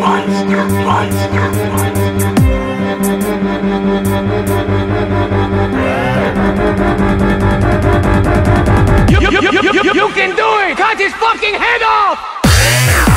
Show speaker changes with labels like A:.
A: Monster, monster, monster. You, you, you, you, you can do it! Cut his fucking head off!